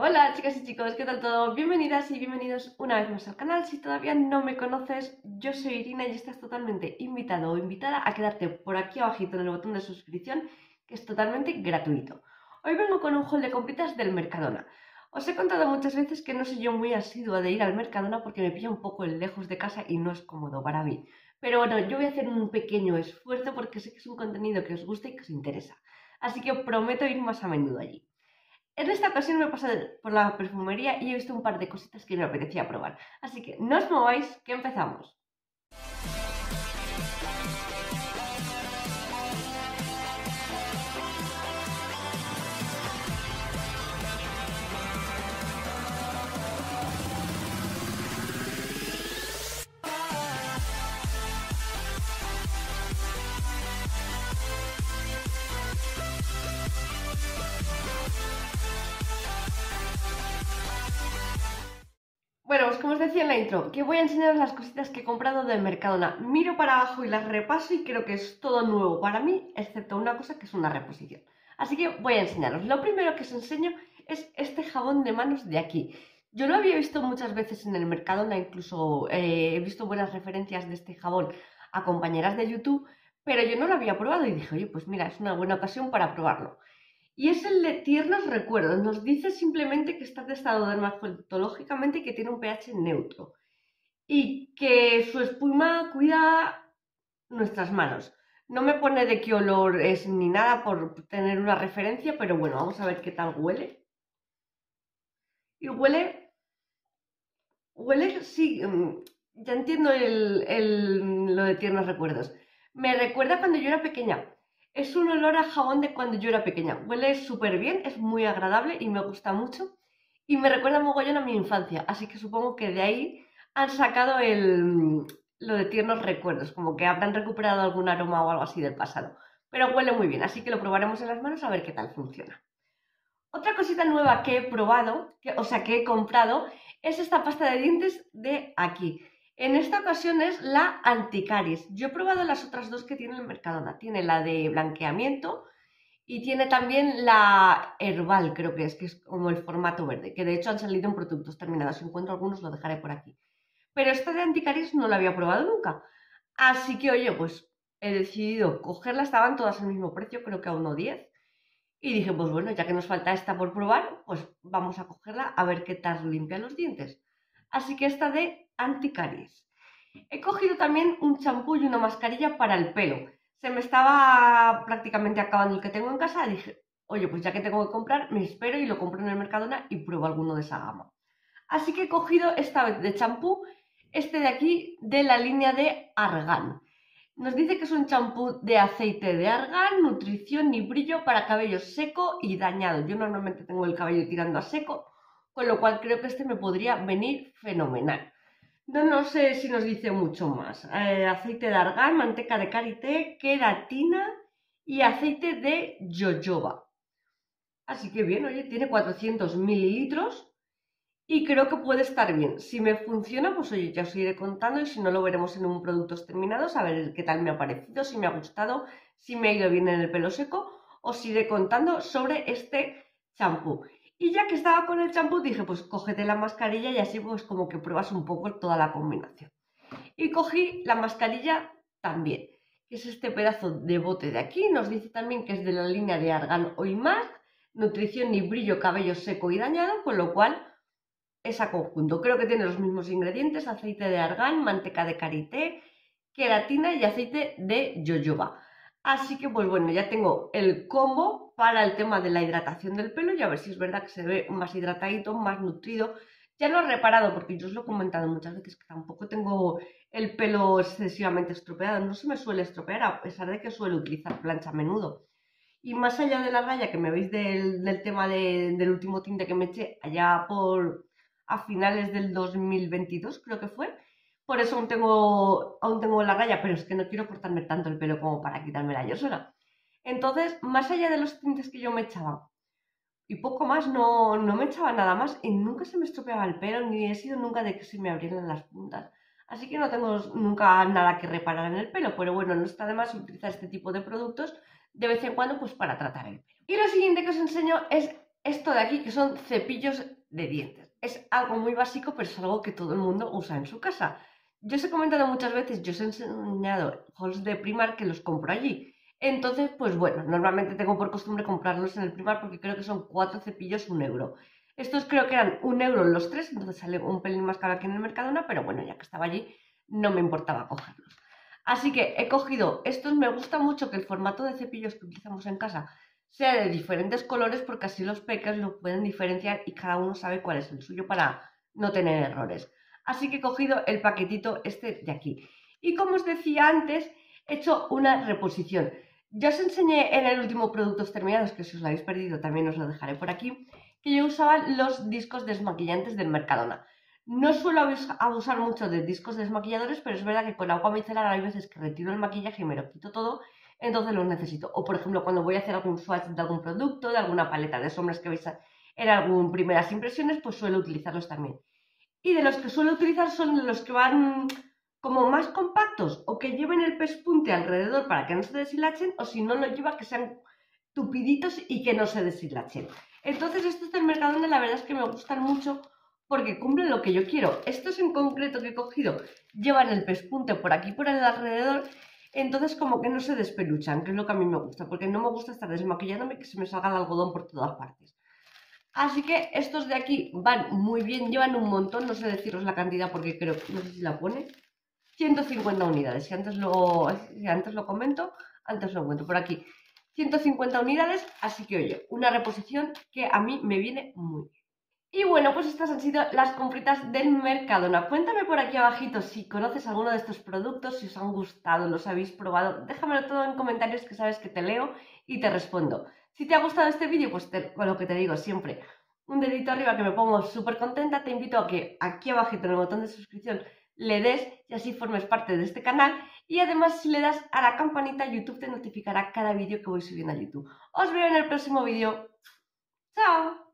Hola chicas y chicos, ¿qué tal todo? Bienvenidas y bienvenidos una vez más al canal. Si todavía no me conoces, yo soy Irina y estás totalmente invitado o invitada a quedarte por aquí abajito en el botón de suscripción, que es totalmente gratuito. Hoy vengo con un haul de compritas del Mercadona. Os he contado muchas veces que no soy yo muy asidua de ir al Mercadona porque me pilla un poco lejos de casa y no es cómodo para mí. Pero bueno, yo voy a hacer un pequeño esfuerzo porque sé que es un contenido que os gusta y que os interesa. Así que prometo ir más a menudo allí. En esta ocasión me he pasado por la perfumería y he visto un par de cositas que me apetecía probar. Así que no os mováis, que empezamos. Como os decía en la intro, que voy a enseñaros las cositas que he comprado de Mercadona. Miro para abajo y las repaso y creo que es todo nuevo para mí, excepto una cosa que es una reposición. Así que voy a enseñaros. Lo primero que os enseño es este jabón de manos de aquí. Yo lo había visto muchas veces en el Mercadona, incluso eh, he visto buenas referencias de este jabón a compañeras de YouTube, pero yo no lo había probado y dije, oye, pues mira, es una buena ocasión para probarlo y es el de tiernos recuerdos. Nos dice simplemente que está testado dermatológicamente y que tiene un pH neutro y que su espuma cuida nuestras manos. No me pone de qué olor es ni nada por tener una referencia, pero bueno, vamos a ver qué tal huele. Y huele, huele, sí, mm, ya entiendo lo de tiernos recuerdos. Me recuerda cuando yo era pequeña es un olor a jabón de cuando yo era pequeña. Huele súper bien, es muy agradable y me gusta mucho. Y me recuerda mogollón a mi infancia, así que supongo que de ahí han sacado el, lo de tiernos recuerdos, como que habrán recuperado algún aroma o algo así del pasado. Pero huele muy bien, así que lo probaremos en las manos a ver qué tal funciona. Otra cosita nueva que he probado, o sea, que he comprado, es esta pasta de dientes de aquí. En esta ocasión es la anticaries. Yo he probado las otras dos que tiene el Mercadona. Tiene la de blanqueamiento y tiene también la herbal, creo que es, que es como el formato verde, que de hecho han salido en productos terminados. Si encuentro algunos lo dejaré por aquí. Pero esta de anticaries no la había probado nunca. Así que, oye, pues he decidido cogerla. Estaban todas al mismo precio, creo que a 1,10. Y dije, pues bueno, ya que nos falta esta por probar, pues vamos a cogerla a ver qué tal limpia los dientes. Así que esta de anticaries. He cogido también un champú y una mascarilla para el pelo. Se me estaba prácticamente acabando el que tengo en casa. Dije, oye, pues ya que tengo que comprar, me espero y lo compro en el Mercadona y pruebo alguno de esa gama. Así que he cogido esta vez de champú, este de aquí, de la línea de Argan. Nos dice que es un champú de aceite de argan, nutrición y brillo para cabello seco y dañado. Yo normalmente tengo el cabello tirando a seco, con lo cual creo que este me podría venir fenomenal. No, no sé si nos dice mucho más. Eh, aceite de argán, manteca de karité, queratina y aceite de jojoba. Así que bien, oye, tiene 400 mililitros y creo que puede estar bien. Si me funciona, pues oye, ya os iré contando y si no lo veremos en un productos terminados, a ver qué tal me ha parecido, si me ha gustado, si me ha ido bien en el pelo seco, os iré contando sobre este champú. Y ya que estaba con el champú, dije, pues cógete la mascarilla y así pues como que pruebas un poco toda la combinación. Y cogí la mascarilla también, que es este pedazo de bote de aquí. Nos dice también que es de la línea de Argan Más, nutrición y brillo, cabello seco y dañado, con lo cual es a conjunto. Creo que tiene los mismos ingredientes, aceite de argán, manteca de karité, queratina y aceite de jojoba. Así que, pues bueno, ya tengo el combo para el tema de la hidratación del pelo y a ver si es verdad que se ve más hidratadito, más nutrido. Ya lo he reparado porque yo os lo he comentado muchas veces que tampoco tengo el pelo excesivamente estropeado. No se me suele estropear a pesar de que suelo utilizar plancha a menudo. Y más allá de la raya que me veis del, tema del último tinte que me eché allá por a finales del 2022 creo que fue, por eso aún tengo, aún tengo la raya, pero es que no quiero cortarme tanto el pelo como para quitármela yo sola. Entonces, más allá de los tintes que yo me echaba, y poco más, no, no me echaba nada más y nunca se me estropeaba el pelo, ni he sido nunca de que se me abrieran las puntas. Así que no tengo nunca nada que reparar en el pelo, pero bueno, no está de más utilizar este tipo de productos de vez en cuando pues para tratar el pelo. Y lo siguiente que os enseño es esto de aquí que son cepillos de dientes. Es algo muy básico, pero es algo que todo el mundo usa en su casa. Yo os he comentado muchas veces, yo os he enseñado halls de primar que los compro allí. Entonces, pues bueno, normalmente tengo por costumbre comprarlos en el primar porque creo que son cuatro cepillos un euro. Estos creo que eran un euro los tres, entonces sale un pelín más caro aquí en el Mercadona, pero bueno, ya que estaba allí, no me importaba cogerlos. Así que he cogido estos, me gusta mucho que el formato de cepillos que utilizamos en casa sea de diferentes colores porque así los peques lo pueden diferenciar y cada uno sabe cuál es el suyo para no tener errores. Así que he cogido el paquetito este de aquí. Y como os decía antes, he hecho una reposición. Ya os enseñé en el último Productos Terminados, que si os lo habéis perdido también os lo dejaré por aquí, que yo usaba los discos desmaquillantes del Mercadona. No suelo abusar mucho de discos desmaquilladores, pero es verdad que con agua micelar hay veces que retiro el maquillaje y me lo quito todo, entonces los necesito. O por ejemplo, cuando voy a hacer algún swatch de algún producto, de alguna paleta de sombras que veis en algún primeras impresiones, pues suelo utilizarlos también. Y de los que suelo utilizar son los que van como más compactos o que lleven el pespunte alrededor para que no se deshilachen o si no lo lleva que sean tupiditos y que no se deshilachen. Entonces estos del Mercadona la verdad es que me gustan mucho porque cumplen lo que yo quiero. Estos en concreto que he cogido llevan el pespunte por aquí por el alrededor, entonces como que no se despeluchan, que es lo que a mí me gusta, porque no me gusta estar desmaquillándome que se me salga el algodón por todas partes. Así que estos de aquí van muy bien, llevan un montón, no sé deciros la cantidad porque creo, no sé si la pone, 150 unidades. Si antes lo, antes lo comento, antes lo encuentro por aquí. 150 unidades, así que oye, una reposición que a mí me viene muy bien. Y bueno, pues estas han sido las compritas del Mercadona. Cuéntame por aquí abajito si conoces alguno de estos productos, si os han gustado, los habéis probado. Déjamelo todo en comentarios que sabes que te leo y te respondo. Si te ha gustado este vídeo, pues con lo que te digo siempre, un dedito arriba que me pongo súper contenta. Te invito a que aquí abajito en el botón de suscripción le des y así formes parte de este canal. Y además si le das a la campanita, YouTube te notificará cada vídeo que voy subiendo a YouTube. Os veo en el próximo vídeo. ¡Chao!